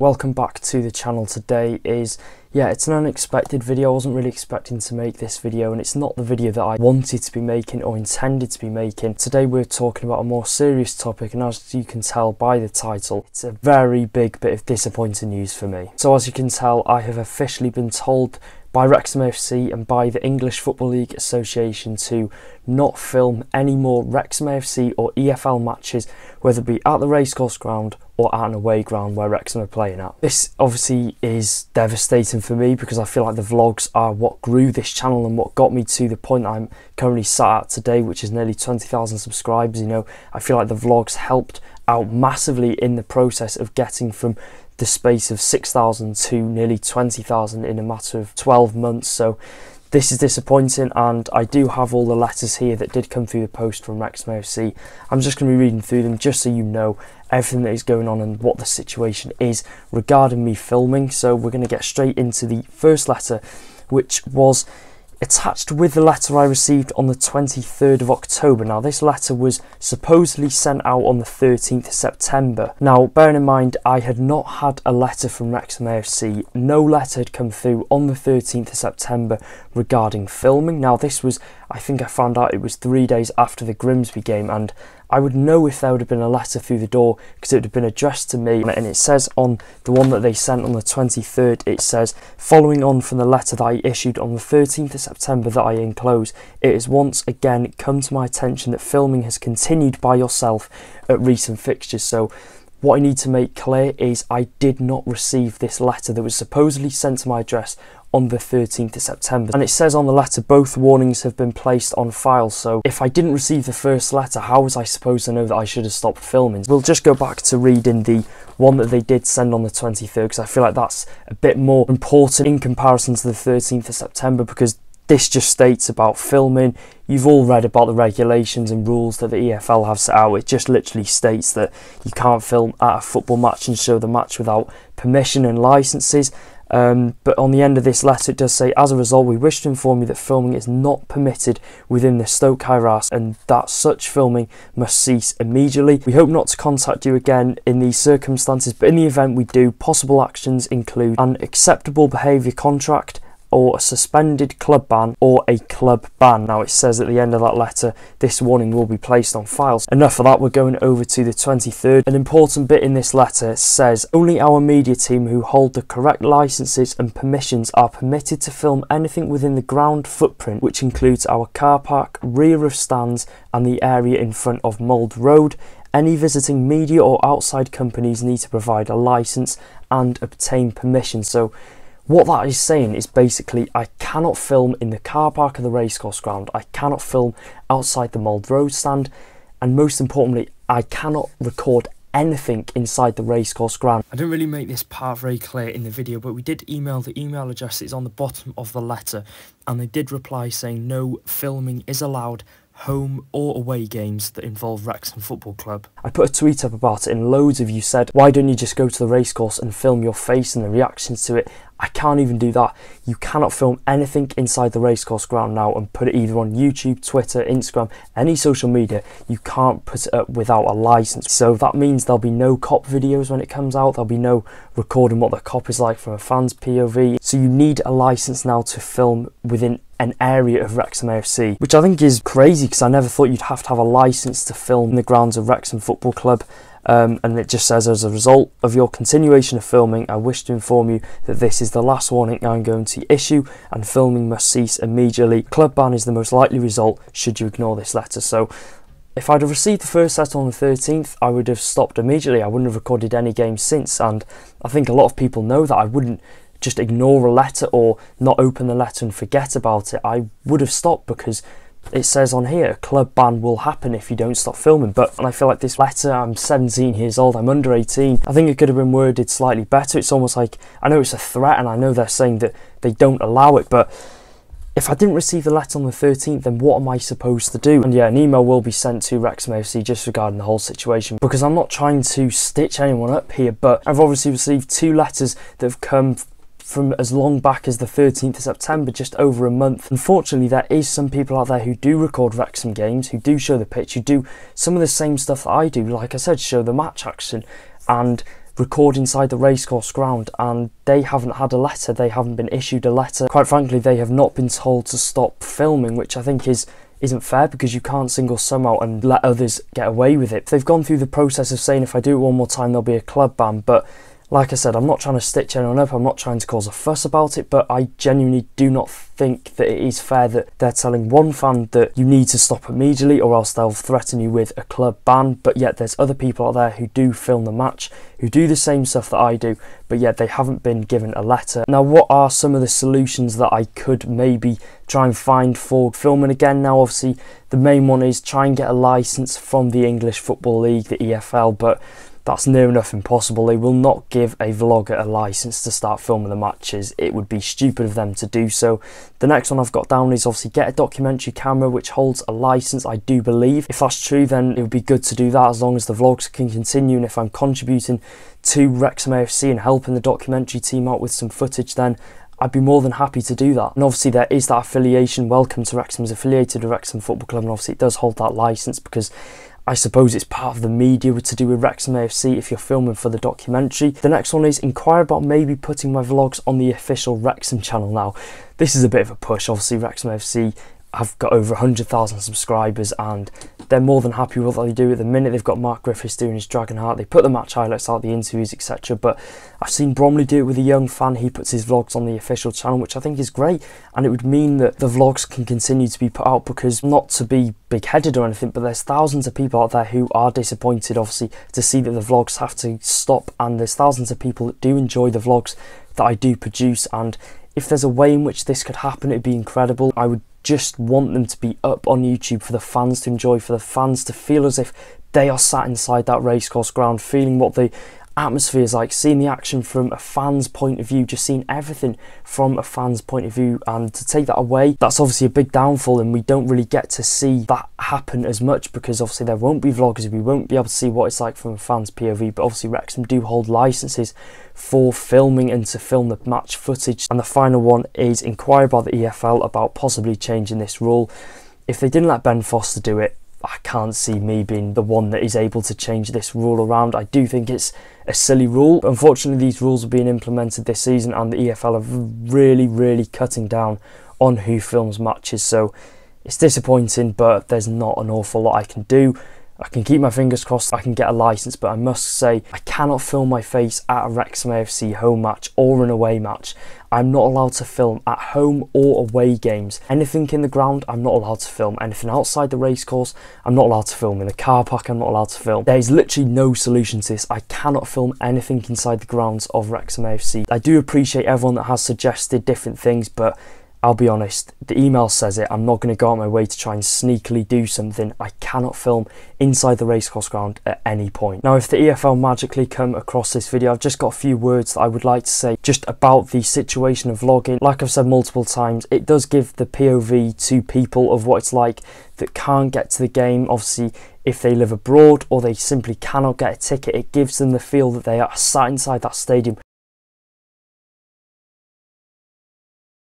Welcome back to the channel. Today is yeah it's an unexpected video. I wasn't really expecting to make this video and it's not the video that I wanted to be making or intended to be making. Today we're talking about a more serious topic and as you can tell by the title it's a very big bit of disappointing news for me. So as you can tell I have officially been told by Wrexham AFC and by the English Football League Association to not film any more Wrexham AFC or EFL matches, whether it be at the racecourse ground or at an away ground where Wrexham are playing at. This obviously is devastating for me because I feel like the vlogs are what grew this channel and what got me to the point I'm currently sat at today, which is nearly 20,000 subscribers. You know, I feel like the vlogs helped out massively in the process of getting from the space of 6,000 to nearly 20,000 in a matter of 12 months. So this is disappointing and I do have all the letters here that did come through the post from Wrexham AFC. I'm just going to be reading through them just so you know everything that is going on and what the situation is regarding me filming. So we're going to get straight into the first letter which was attached with the letter I received on the 23rd of October. Now, this letter was supposedly sent out on the 13th of September. Now, bearing in mind, I had not had a letter from Wrexham AFC. No letter had come through on the 13th of September regarding filming. Now, this was, I think I found out it was three days after the Grimsby game, and I would know if there would have been a letter through the door because it would have been addressed to me. And it says on the one that they sent on the 23rd, it says, following on from the letter that I issued on the 13th of September that I enclose, it has once again come to my attention that filming has continued by yourself at recent fixtures. So what I need to make clear is I did not receive this letter that was supposedly sent to my address on the 13th of September. And it says on the letter both warnings have been placed on file. So if I didn't receive the first letter, how was I supposed to know that I should have stopped filming? We'll just go back to reading the one that they did send on the 23rd because I feel like that's a bit more important in comparison to the 13th of September because this just states about filming. You've all read about the regulations and rules that the EFL have set out. It just literally states that you can't film at a football match and show the match without permission and licenses. Um, but on the end of this letter, it does say, as a result, we wish to inform you that filming is not permitted within the Stoke High and that such filming must cease immediately. We hope not to contact you again in these circumstances, but in the event we do, possible actions include an acceptable behaviour contract, or a suspended club ban or a club ban. Now it says at the end of that letter this warning will be placed on files. Enough of that, we're going over to the 23rd. An important bit in this letter says only our media team who hold the correct licenses and permissions are permitted to film anything within the ground footprint which includes our car park, rear of stands and the area in front of Mold Road. Any visiting media or outside companies need to provide a license and obtain permission. So what that is saying is basically I cannot film in the car park of the racecourse ground, I cannot film outside the Mold Road stand, and most importantly, I cannot record anything inside the racecourse ground. I didn't really make this part very clear in the video, but we did email the email address is on the bottom of the letter, and they did reply saying no filming is allowed home or away games that involve Wrexham Football Club. I put a tweet up about it and loads of you said, why don't you just go to the racecourse and film your face and the reactions to it? I can't even do that. You cannot film anything inside the racecourse ground now and put it either on YouTube, Twitter, Instagram, any social media. You can't put it up without a license. So that means there'll be no Kop videos when it comes out. There'll be no recording what the Kop is like from a fan's POV. So you need a license now to film within an area of Wrexham AFC, which I think is crazy because I never thought you'd have to have a license to film in the grounds of Wrexham Football Club. Um, and it just says, as a result of your continuation of filming, I wish to inform you that this is the last warning I'm going to issue and filming must cease immediately. Club ban is the most likely result should you ignore this letter. So if I'd have received the first letter on the 13th, I would have stopped immediately. I wouldn't have recorded any games since. And I think a lot of people know that I wouldn't just ignore a letter or not open the letter and forget about it. I would have stopped because it says on here a club ban will happen if you don't stop filming but and I feel like this letter I'm 17 years old I'm under 18 I think it could have been worded slightly better it's almost like I know it's a threat and I know they're saying that they don't allow it but if I didn't receive the letter on the 13th, then what am I supposed to do? And yeah, an email will be sent to Wrexham AFC just regarding the whole situation because I'm not trying to stitch anyone up here, but I've obviously received two letters that have come from as long back as the 13th of September, just over a month. Unfortunately, there is some people out there who do record Wrexham games, who do show the pitch, who do some of the same stuff that I do. Like I said, show the match action, and record inside the racecourse ground and they haven't had a letter, they haven't been issued a letter. Quite frankly, they have not been told to stop filming, which I think is isn't fair because you can't single some out and let others get away with it. They've gone through the process of saying if I do it one more time there'll be a club ban, but like I said, I'm not trying to stitch anyone up, I'm not trying to cause a fuss about it, but I genuinely do not think that it is fair that they're telling one fan that you need to stop immediately or else they'll threaten you with a club ban, but yet there's other people out there who do film the match, who do the same stuff that I do, but yet they haven't been given a letter. Now, what are some of the solutions that I could maybe try and find for filming again? Now, obviously, the main one is try and get a license from the English Football League, the EFL, but that's near enough impossible. They will not give a vlogger a license to start filming the matches. It would be stupid of them to do so. The next one I've got down is obviously get a documentary camera which holds a license, I do believe. If that's true, then it would be good to do that as long as the vlogs can continue and if I'm contributing to Wrexham AFC and helping the documentary team out with some footage, then I'd be more than happy to do that. And obviously there is that affiliation. Welcome to Wrexham is affiliated with Wrexham Football Club and obviously it does hold that license because I suppose it's part of the media to do with Wrexham AFC if you're filming for the documentary. The next one is inquire about maybe putting my vlogs on the official Wrexham channel now. This is a bit of a push, obviously Wrexham AFC have got over 100,000 subscribers and they're more than happy with what they do at the minute. They've got Mark Griffiths doing his Dragon Heart. They put the match highlights out, the interviews, etc. But I've seen Bromley do it with a young fan. He puts his vlogs on the official channel, which I think is great. And it would mean that the vlogs can continue to be put out because not to be big headed or anything, but there's thousands of people out there who are disappointed, obviously, to see that the vlogs have to stop. And there's thousands of people that do enjoy the vlogs that I do produce. And if there's a way in which this could happen, it'd be incredible. I would just want them to be up on YouTube for the fans to enjoy, for the fans to feel as if they are sat inside that racecourse ground, feeling what the atmosphere is like, seeing the action from a fan's point of view, just seeing everything from a fan's point of view. And to take that away, that's obviously a big downfall, and we don't really get to see that happen as much because obviously there won't be vloggers, we won't be able to see what it's like from a fan's POV. But obviously, Wrexham do hold licenses for filming and to film the match footage. And the final one is inquire by the EFL about possibly changing this rule. If they didn't let Ben Foster do it, I can't see me being the one that is able to change this rule around. I do think it's a silly rule. Unfortunately, these rules are being implemented this season, and the EFL are really, really cutting down on who films matches. So it's disappointing, but there's not an awful lot I can do. I can keep my fingers crossed I can get a license, but I must say I cannot film my face at a Wrexham AFC home match or an away match. I'm not allowed to film at home or away games. Anything in the ground, I'm not allowed to film. Anything outside the racecourse, I'm not allowed to film. In the car park, I'm not allowed to film. There is literally no solution to this. I cannot film anything inside the grounds of Wrexham AFC. I do appreciate everyone that has suggested different things, but I'll be honest, the email says it. I'm not going to go out my way to try and sneakily do something. I cannot film inside the racecourse ground at any point. Now, if the EFL magically come across this video, I've just got a few words that I would like to say just about the situation of vlogging. Like I've said multiple times, it does give the POV to people of what it's like that can't get to the game. Obviously, if they live abroad or they simply cannot get a ticket, it gives them the feel that they are sat inside that stadium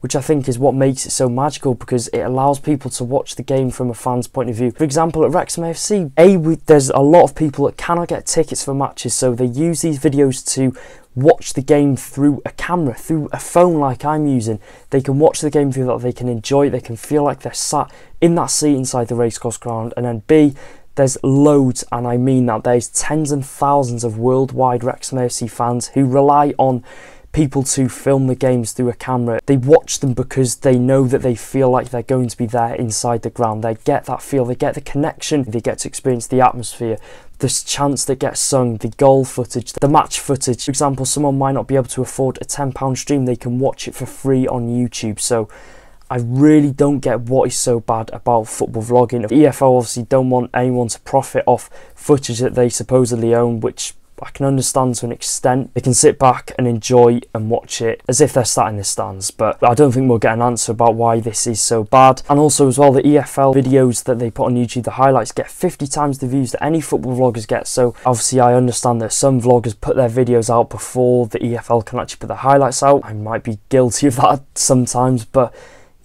which I think is what makes it so magical because it allows people to watch the game from a fan's point of view. For example, at Wrexham AFC, A, we, there's a lot of people that cannot get tickets for matches, so they use these videos to watch the game through a camera, through a phone like I'm using. They can watch the game through that, they can enjoy it, they can feel like they're sat in that seat inside the racecourse ground. And then B, there's loads, and I mean that, there's tens and thousands of worldwide Wrexham AFC fans who rely on people to film the games through a camera. They watch them because they know that they feel like they're going to be there inside the ground. They get that feel, they get the connection, they get to experience the atmosphere, this chance that gets sung, the goal footage, the match footage. For example, someone might not be able to afford a £10 stream, they can watch it for free on YouTube. So I really don't get what is so bad about football vlogging. EFL obviously don't want anyone to profit off footage that they supposedly own, which I can understand to an extent. They can sit back and enjoy and watch it as if they're sat in the stands, but I don't think we'll get an answer about why this is so bad. And also as well, the EFL videos that they put on YouTube, the highlights get 50 times the views that any football vloggers get. So obviously I understand that some vloggers put their videos out before the EFL can actually put the highlights out. I might be guilty of that sometimes, but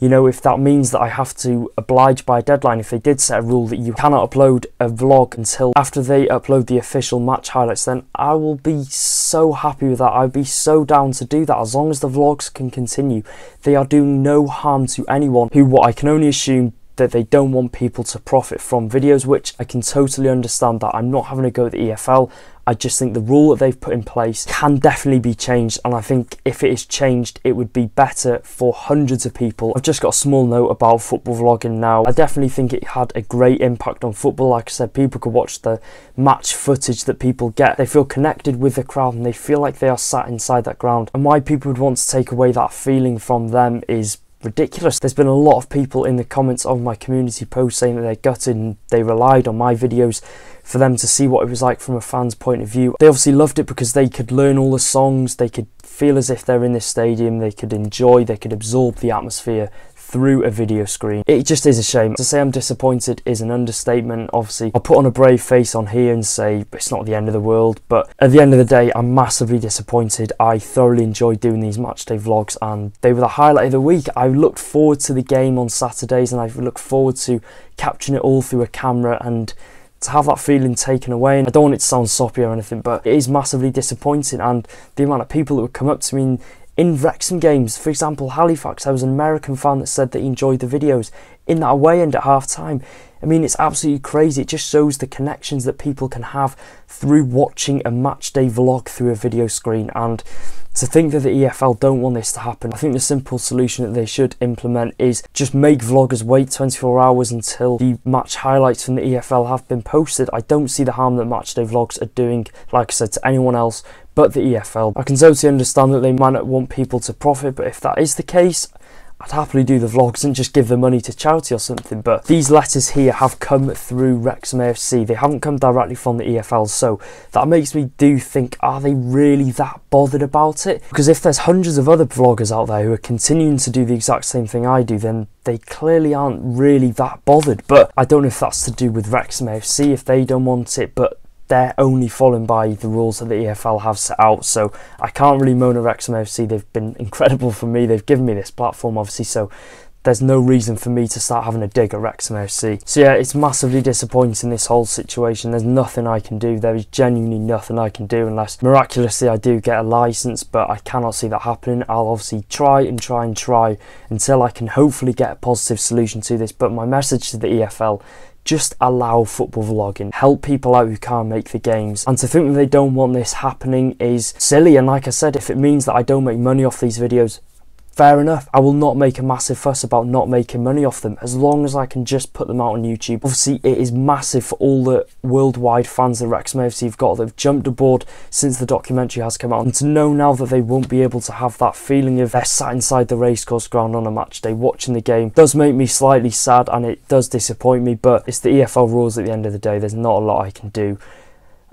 you know, if that means that I have to oblige by a deadline, if they did set a rule that you cannot upload a vlog until after they upload the official match highlights, then I will be so happy with that. I'd be so down to do that as long as the vlogs can continue. They are doing no harm to anyone who, what I can only assume, that they don't want people to profit from videos, which I can totally understand that. I'm not having to go at the EFL. I just think the rule that they've put in place can definitely be changed, and I think if it is changed, it would be better for hundreds of people. I've just got a small note about football vlogging now. I definitely think it had a great impact on football. Like I said, people could watch the match footage that people get. They feel connected with the crowd and they feel like they are sat inside that ground. And why people would want to take away that feeling from them is ridiculous. There's been a lot of people in the comments of my community post saying that they're gutted and they relied on my videos for them to see what it was like from a fan's point of view. They obviously loved it because they could learn all the songs, they could feel as if they're in this stadium, they could enjoy, they could absorb the atmosphere through a video screen. It just is a shame. To say I'm disappointed is an understatement. Obviously, I'll put on a brave face on here and say it's not the end of the world, but at the end of the day, I'm massively disappointed. I thoroughly enjoyed doing these matchday vlogs and they were the highlight of the week. I looked forward to the game on Saturdays and I looked forward to capturing it all through a camera and to have that feeling taken away. And I don't want it to sound soppy or anything, but it is massively disappointing. And the amount of people that would come up to me in Wrexham games, for example, Halifax, there was an American fan that said that he enjoyed the videos in that away end at half time. I mean, it's absolutely crazy. It just shows the connections that people can have through watching a match day vlog through a video screen. And to think that the EFL don't want this to happen, I think the simple solution that they should implement is just make vloggers wait 24 hours until the match highlights from the EFL have been posted. I don't see the harm that matchday vlogs are doing, like I said, to anyone else but the EFL. I can totally understand that they might not want people to profit, but if that is the case, I'd happily do the vlogs and just give the money to charity or something. But these letters here have come through Wrexham AFC. They haven't come directly from the EFL. So that makes me do think, are they really that bothered about it? Because if there's hundreds of other vloggers out there who are continuing to do the exact same thing I do, then they clearly aren't really that bothered. But I don't know if that's to do with Wrexham AFC, if they don't want it. But they're only following by the rules that the EFL have set out. So I can't really moan at Wrexham FC. They've been incredible for me. They've given me this platform, obviously. So there's no reason for me to start having a dig at Wrexham FC. So yeah, it's massively disappointing this whole situation. There's nothing I can do. There is genuinely nothing I can do unless miraculously I do get a license, but I cannot see that happening. I'll obviously try and try and try until I can hopefully get a positive solution to this. But my message to the EFL just allow football vlogging, help people out who can't make the games. And to think that they don't want this happening is silly. And like I said, if it means that I don't make money off these videos, fair enough. I will not make a massive fuss about not making money off them as long as I can just put them out on YouTube. Obviously, it is massive for all the worldwide fans that Wrexham AFC have got that have jumped aboard since the documentary has come out. And to know now that they won't be able to have that feeling of they're sat inside the racecourse ground on a match day watching the game does make me slightly sad and it does disappoint me. But it's the EFL rules at the end of the day. There's not a lot I can do.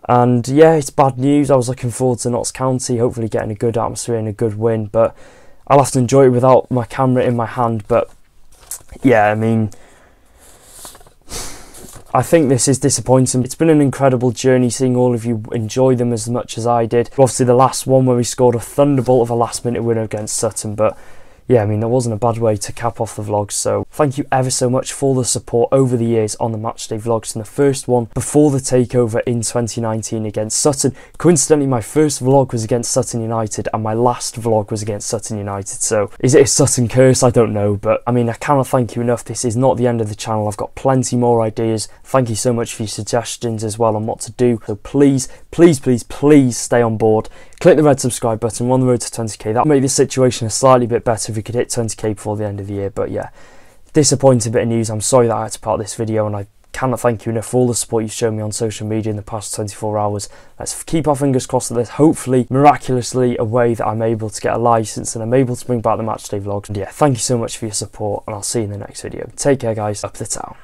And yeah, it's bad news. I was looking forward to Notts County, hopefully getting a good atmosphere and a good win. But I'll have to enjoy it without my camera in my hand. But yeah, I mean, I think this is disappointing. It's been an incredible journey seeing all of you enjoy them as much as I did. Obviously, the last one where we scored a thunderbolt of a last minute winner against Sutton, but yeah, I mean, that wasn't a bad way to cap off the vlogs. So thank you ever so much for the support over the years on the matchday vlogs. And the first one before the takeover in 2019 against Sutton. Coincidentally, my first vlog was against Sutton United and my last vlog was against Sutton United. So is it a Sutton curse? I don't know. But I mean, I cannot thank you enough. This is not the end of the channel. I've got plenty more ideas. Thank you so much for your suggestions as well on what to do. So please, please, please, please stay on board. Click the red subscribe button. We're on the road to 20k. That make this situation a slightly bit better if we could hit 20k before the end of the year. But yeah, disappointing bit of news. I'm sorry that I had to part this video and I cannot thank you enough for all the support you've shown me on social media in the past 24 hours. Let's keep our fingers crossed that there's hopefully, miraculously, a way that I'm able to get a license and I'm able to bring back the matchday vlogs. And yeah, thank you so much for your support and I'll see you in the next video. Take care guys, up the town.